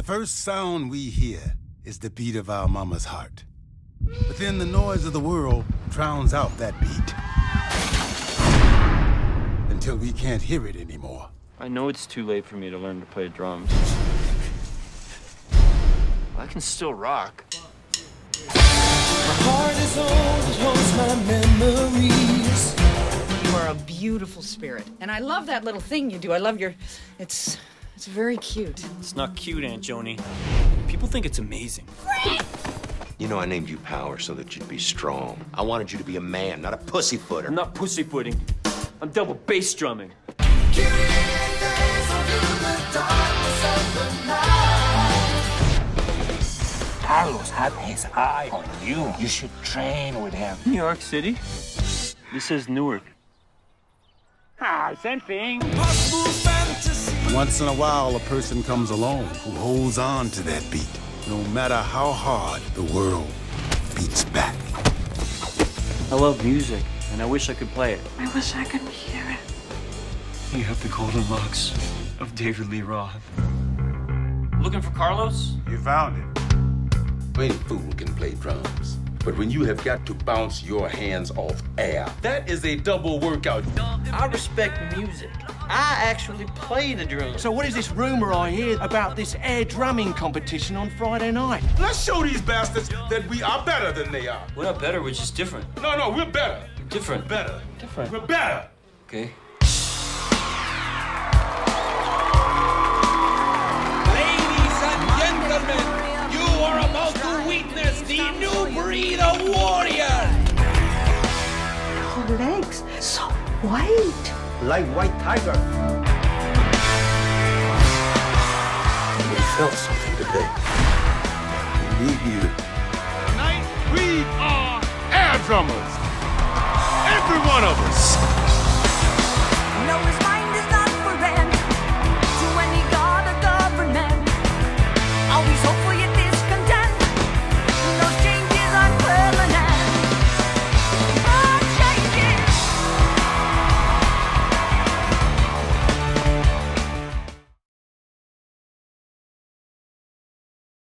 The first sound we hear is the beat of our mama's heart. But then the noise of the world drowns out that beat. Until we can't hear it anymore. I know it's too late for me to learn to play drums. I can still rock. My heart is old, it holds my memories. You are a beautiful spirit. And I love that little thing you do. I love your. It's. It's very cute. It's not cute, Aunt Joanie. People think it's amazing. You know, I named you Power so that you'd be strong. I wanted you to be a man, not a pussyfooter. I'm not pussyfooting. I'm double bass drumming. Carlos had his eye on you. You should train with him. New York City? This is Newark. Ah, same thing. Once in a while, a person comes along who holds on to that beat, no matter how hard the world beats back. I love music, and I wish I could play it. I wish I could hear it. You have the golden locks of David Lee Roth. Looking for Carlos? You found it. Any fool can play drums. But when you have got to bounce your hands off air, that is a double workout. I respect music. I actually play the drums. So what is this rumor I hear about this air drumming competition on Friday night? Let's show these bastards that we are better than they are. We're not better, we're just different. No, no, we're better. Different. Better. Different. We're better. Okay. New breed of warrior. Her legs, so white. Like white tiger. We felt something today. We need you. Tonight, we are air drummers. Every one of us.